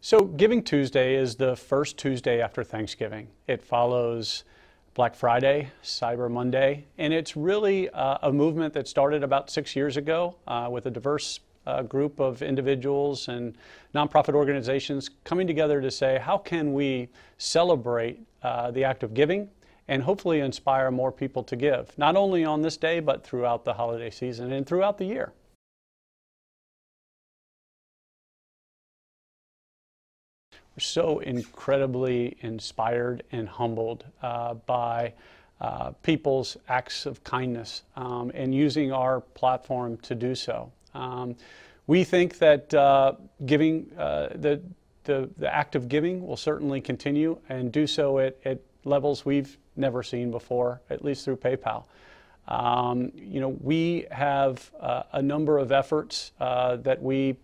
So, Giving Tuesday is the first Tuesday after Thanksgiving. It follows Black Friday, Cyber Monday, and it's really uh, a movement that started about six years ago uh, with a diverse uh, group of individuals and nonprofit organizations coming together to say, how can we celebrate uh, the act of giving and hopefully inspire more people to give, not only on this day, but throughout the holiday season and throughout the year. So incredibly inspired and humbled uh, by uh, people's acts of kindness um, and using our platform to do so. Um, we think that uh, giving, uh, the, the, the, act of giving will certainly continue and do so at, at levels we've never seen before, at least through PayPal. Um, you know, we have uh, a number of efforts uh, that we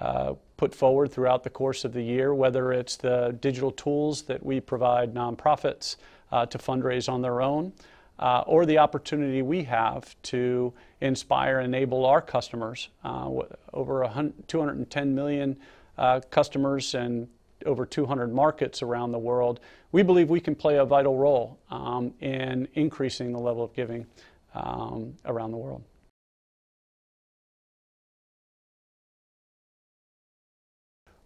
uh, put forward throughout the course of the year, whether it's the digital tools that we provide nonprofits uh, to fundraise on their own, uh, or the opportunity we have to inspire and enable our customers, uh, over 210 million uh, customers and over 200 markets around the world. We believe we can play a vital role um, in increasing the level of giving um, around the world.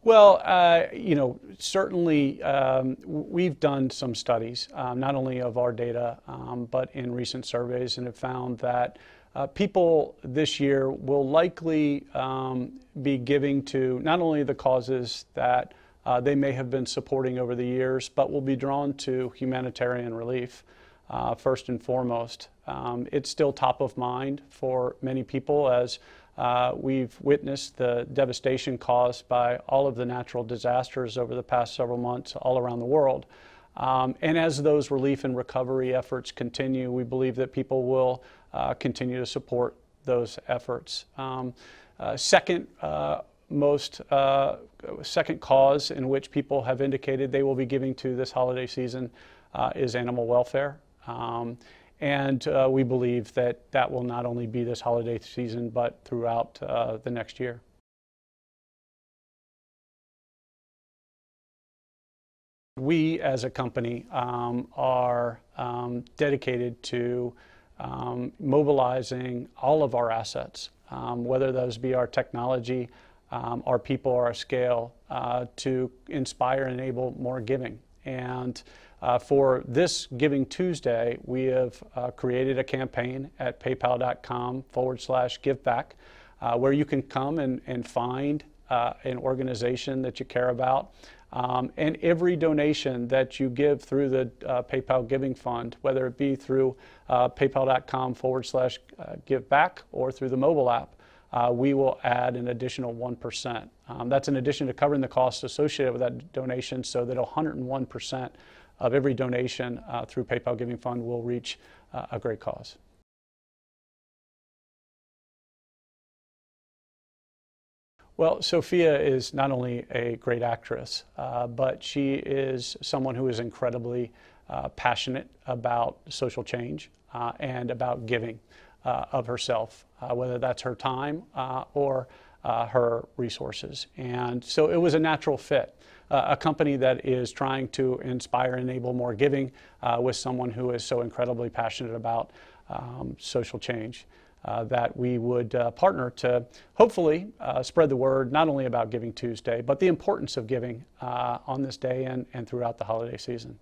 Well, uh, you know, certainly um, we've done some studies, um, not only of our data, um, but in recent surveys, and have found that uh, people this year will likely um, be giving to not only the causes that uh, they may have been supporting over the years, but will be drawn to humanitarian relief uh, first and foremost. Um, it's still top of mind for many people as uh, we've witnessed the devastation caused by all of the natural disasters over the past several months all around the world. Um, and as those relief and recovery efforts continue, we believe that people will uh, continue to support those efforts. Um, uh, second, uh, most uh, second cause in which people have indicated they will be giving to this holiday season uh, is animal welfare. Um, and uh, we believe that that will not only be this holiday season, but throughout uh, the next year. We as a company um, are um, dedicated to um, mobilizing all of our assets, um, whether those be our technology, um, our people, or our scale, uh, to inspire and enable more giving. And uh, for this Giving Tuesday, we have uh, created a campaign at paypal.com forward slash giveback uh, where you can come and, and find uh, an organization that you care about. Um, and every donation that you give through the uh, PayPal Giving Fund, whether it be through uh, paypal.com forward slash giveback or through the mobile app, uh, we will add an additional 1%. Um, that's in addition to covering the costs associated with that donation so that 101% of every donation uh, through PayPal Giving Fund will reach uh, a great cause. Well, Sophia is not only a great actress, uh, but she is someone who is incredibly uh, passionate about social change uh, and about giving of herself, uh, whether that's her time uh, or uh, her resources. And so it was a natural fit. Uh, a company that is trying to inspire and enable more giving uh, with someone who is so incredibly passionate about um, social change. that we would partner to hopefully spread the word not only about Giving Tuesday, but the importance of giving on this day and, and throughout the holiday season.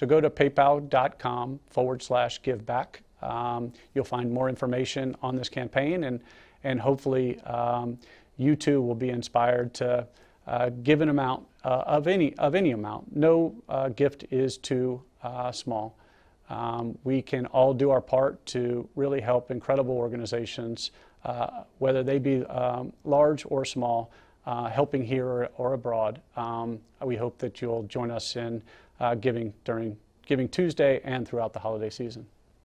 So go to paypal.com forward slash giveback. Um, you'll find more information on this campaign and, and hopefully um, you too will be inspired to uh, give an amount uh, of, any, of any amount. No uh, gift is too uh, small. Um, we can all do our part to really help incredible organizations, uh, whether they be um, large or small, uh, helping here or, or abroad. Um, we hope that you'll join us in Uh, giving during Giving Tuesday and throughout the holiday season.